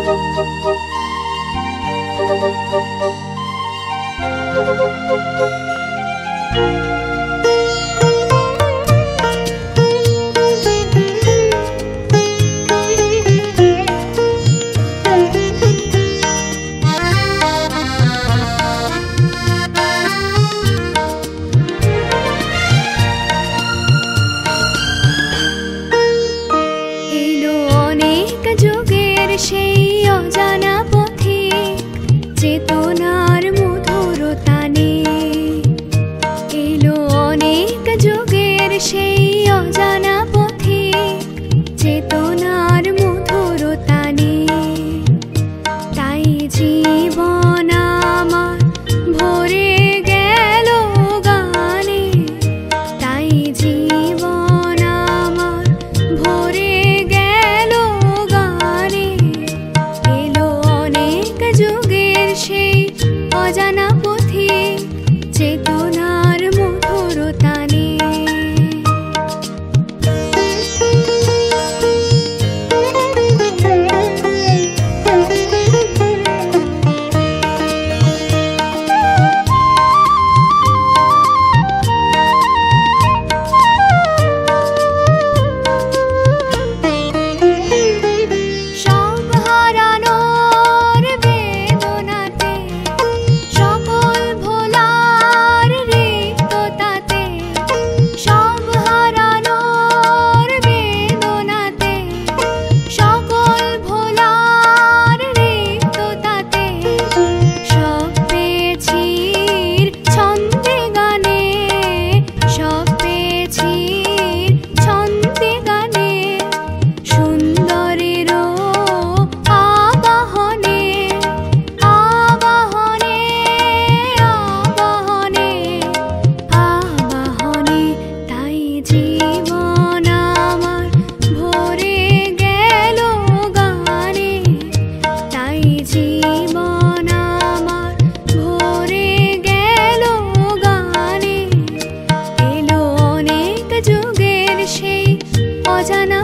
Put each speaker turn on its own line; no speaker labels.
Thank you. 起 অজানা